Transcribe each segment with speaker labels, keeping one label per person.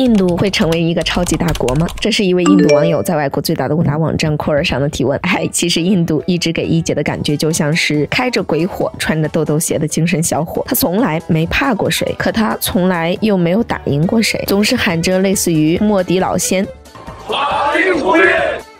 Speaker 1: 印度会成为一个超级大国吗？这是一位印度网友在外国最大的问答网站 Quora 上的提问。哎，其实印度一直给一姐的感觉就像是开着鬼火、穿着豆豆鞋的精神小伙。他从来没怕过谁，可他从来又没有打赢过谁，总是喊着类似于莫迪老仙。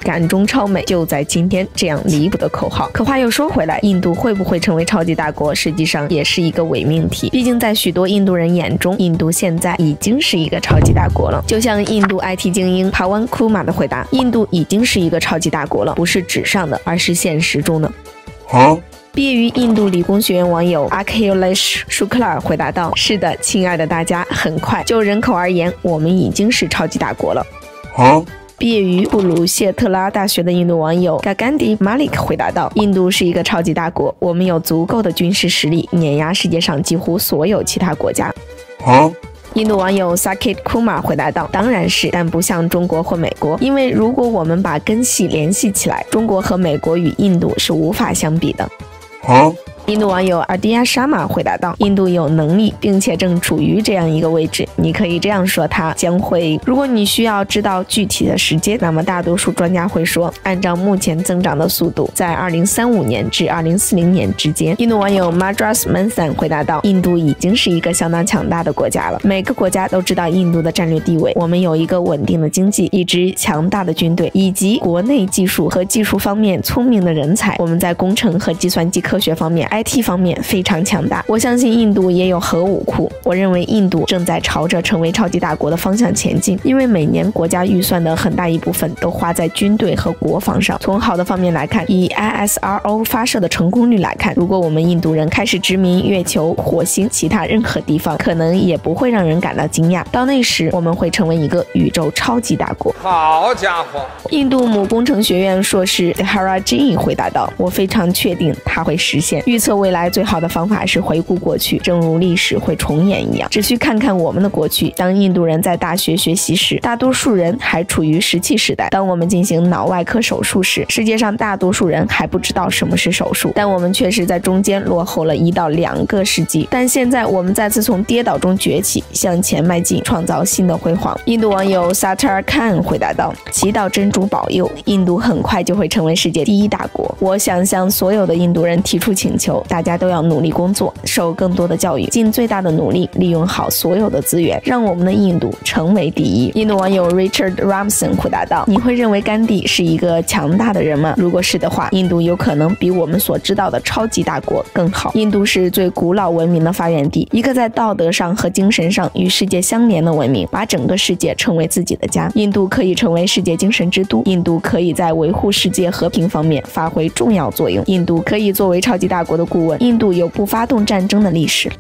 Speaker 1: 赶中超美就在今天这样离谱的口号。可话又说回来，印度会不会成为超级大国，实际上也是一个伪命题。毕竟在许多印度人眼中，印度现在已经是一个超级大国了。就像印度 IT 精英 Pawan Kumar 的回答：“印度已经是一个超级大国了，不是纸上的，而是现实中的。”好。毕业于印度理工学院网友 Akhilesh Shukla 回答道：“是的，亲爱的大家，很快就人口而言，我们已经是超级大国了。”好。毕业于布鲁谢特拉大学的印度网友 Gagandi Malik 回答道：“印度是一个超级大国，我们有足够的军事实力碾压世界上几乎所有其他国家。”啊，印度网友 Sakit Kumar 回答道：“当然是，但不像中国或美国，因为如果我们把根系联系起来，中国和美国与印度是无法相比的。”好。印度网友阿迪亚沙玛回答道：“印度有能力，并且正处于这样一个位置。你可以这样说，它将会。如果你需要知道具体的时间，那么大多数专家会说，按照目前增长的速度，在2035年至2040年之间。”印度网友 Madras Mansan 回答道：“印度已经是一个相当强大的国家了。每个国家都知道印度的战略地位。我们有一个稳定的经济，一支强大的军队，以及国内技术和技术方面聪明的人才。我们在工程和计算机科学方面。” IT 方面非常强大，我相信印度也有核武库。我认为印度正在朝着成为超级大国的方向前进，因为每年国家预算的很大一部分都花在军队和国防上。从好的方面来看，以 ISRO 发射的成功率来看，如果我们印度人开始殖民月球、火星其他任何地方，可能也不会让人感到惊讶。到那时，我们会成为一个宇宙超级大国。
Speaker 2: 好家伙！
Speaker 1: 印度母工程学院硕士 Harajin 回答道：“我非常确定它会实现。”预测未来最好的方法是回顾过去，正如历史会重演一样。只需看看我们的过去。当印度人在大学学习时，大多数人还处于石器时代；当我们进行脑外科手术时，世界上大多数人还不知道什么是手术。但我们确实在中间落后了一到两个世纪。但现在我们再次从跌倒中崛起，向前迈进，创造新的辉煌。印度网友 Satar Khan 回答道：“祈祷真主保佑，印度很快就会成为世界第一大国。我想向所有的印度人提出请求。”大家都要努力工作，受更多的教育，尽最大的努力，利用好所有的资源，让我们的印度成为第一。印度网友 Richard Ramson 回答道：“你会认为甘地是一个强大的人吗？如果是的话，印度有可能比我们所知道的超级大国更好。印度是最古老文明的发源地，一个在道德上和精神上与世界相连的文明，把整个世界称为自己的家。印度可以成为世界精神之都，印度可以在维护世界和平方面发挥重要作用，印度可以作为超级大国的。”顾问：印度有不发动战争的历史。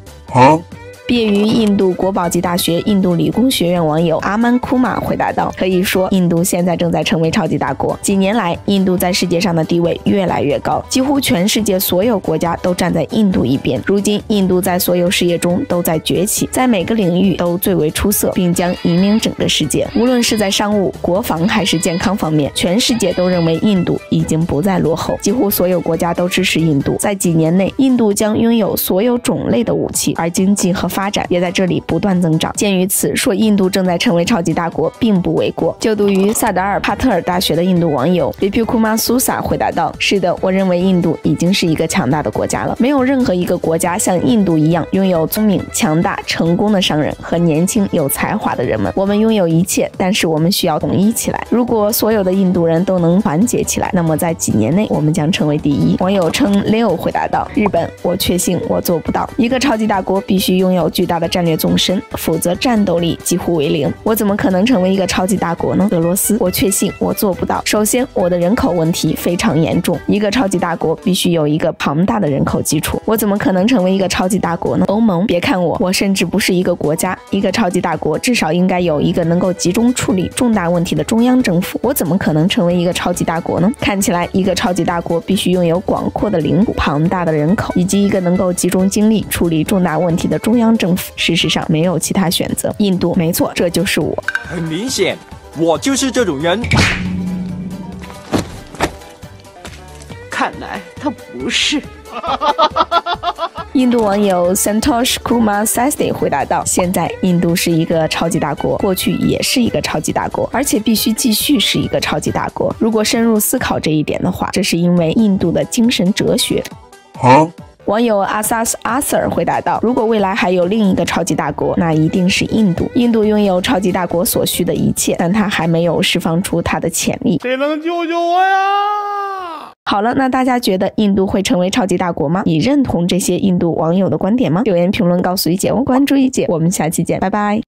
Speaker 1: 毕业于印度国宝级大学印度理工学院网友阿曼库玛回答道：“可以说，印度现在正在成为超级大国。几年来，印度在世界上的地位越来越高，几乎全世界所有国家都站在印度一边。如今，印度在所有事业中都在崛起，在每个领域都最为出色，并将引领整个世界。无论是在商务、国防还是健康方面，全世界都认为印度已经不再落后。几乎所有国家都支持印度。在几年内，印度将拥有所有种类的武器，而经济和发展也在这里不断增长。鉴于此，说印度正在成为超级大国并不为过。就读于萨达尔帕特尔大学的印度网友 Vipukuma Susa 回答道：“是的，我认为印度已经是一个强大的国家了。没有任何一个国家像印度一样拥有聪明、强大、成功的商人和年轻有才华的人们。我们拥有一切，但是我们需要统一起来。如果所有的印度人都能团结起来，那么在几年内我们将成为第一。”网友称 Leo 回答道：“日本，我确信我做不到。一个超级大国必须拥有巨大的。”战略纵深，否则战斗力几乎为零。我怎么可能成为一个超级大国呢？俄罗斯，我确信我做不到。首先，我的人口问题非常严重。一个超级大国必须有一个庞大的人口基础。我怎么可能成为一个超级大国呢？欧盟，别看我，我甚至不是一个国家。一个超级大国至少应该有一个能够集中处理重大问题的中央政府。我怎么可能成为一个超级大国呢？看起来，一个超级大国必须拥有广阔的领土、庞大的人口以及一个能够集中精力处理重大问题的中央政府。事实上，没有其他选择。印度，没错，这就是我。
Speaker 3: 很明显，我就是这种人。
Speaker 4: 看来他不是。
Speaker 1: 印度网友 Santosh Kumar Sasti 回答道：“现在印度是一个超级大国，过去也是一个超级大国，而且必须继续是一个超级大国。如果深入思考这一点的话，这是因为印度的精神哲学。”网友 Asas Arthur 回答道：“如果未来还有另一个超级大国，那一定是印度。印度拥有超级大国所需的一切，但它还没有释放出它的潜力。
Speaker 2: 谁能救救我呀？”
Speaker 1: 好了，那大家觉得印度会成为超级大国吗？你认同这些印度网友的观点吗？留言评论告诉一姐哦，关注一姐，我们下期见，拜拜。